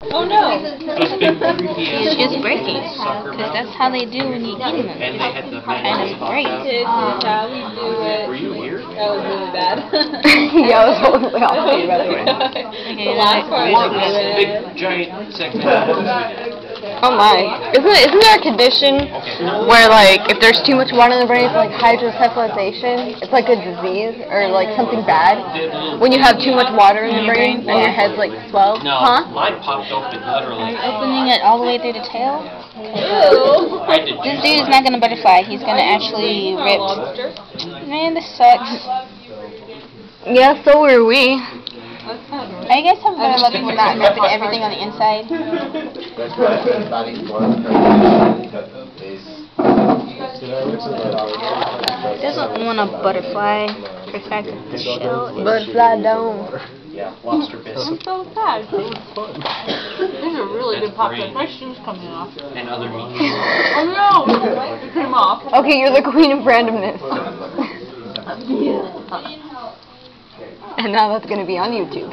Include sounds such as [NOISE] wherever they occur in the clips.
Oh no! Those big creepy It's ass just breaking. Because that's how they do when you eat them. And they had the Kind of break. This how we do Were you here? That was really bad. [LAUGHS] [LAUGHS] yeah, it was totally off by the way. [LAUGHS] The last part One was of those big giant segment ones we did. Oh my. Isn't it, isn't there a condition where like if there's too much water in the brain it's like hydrocephalization? It's like a disease or like something bad? When you have too much water in the brain and your head's like swelled? No, Huh? mine popped open literally. Opening it all the way through the tail. Ew. [LAUGHS] This dude is not gonna butterfly. He's gonna actually rip. lobster. Man, this sucks. Yeah, so were we. I guess I'm better lucky for not ripping everything on the inside. That's why everybody is. Doesn't want a butterfly. The fact that the shell is. Butterfly dome. Yeah, lobster bisque so sad. These are really good popcorn. My shoe's coming off. and other meat. Oh no! It came off. Okay, you're the queen of randomness. [LAUGHS] [LAUGHS] [LAUGHS] and now that's gonna be on YouTube.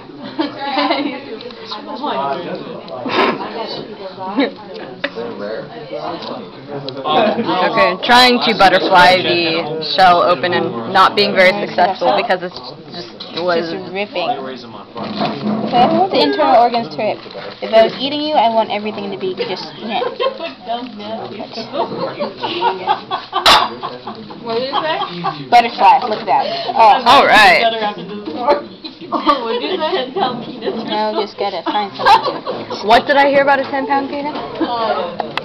They're [LAUGHS] rare. Okay, trying to butterfly the shell open and not being very successful because it's just was ripping. I raise them on farm. So I want the internal organs to rip. If I was eating you, I want everything to be just net. What did you say? Butterfly. Look at that. Oh, all right. What did you say? Ten pound penis. now just gotta find something. [LAUGHS] What did I hear about a ten pound penis? Uh,